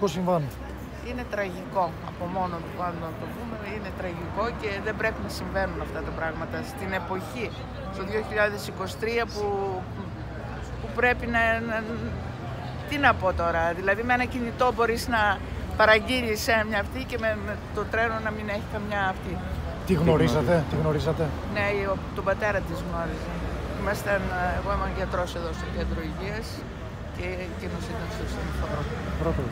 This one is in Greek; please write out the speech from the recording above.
Πώς. Είναι τραγικό από μόνο του πάντων να το πούμε, είναι τραγικό και δεν πρέπει να συμβαίνουν αυτά τα πράγματα στην εποχή, στο 2023 που, που πρέπει να, να... Τι να πω τώρα, δηλαδή με ένα κινητό μπορείς να παραγγείλεις μια αυτή και με, με το τρένο να μην έχει καμιά αυτή. Τι γνωρίζατε, τι γνωρίζατε; Ναι, τον πατέρα της γνώριζε. Ε, εγώ ήμουν γιατρός εδώ στο κέντρο υγείας και εκείνος ήταν στο. Πρώτο.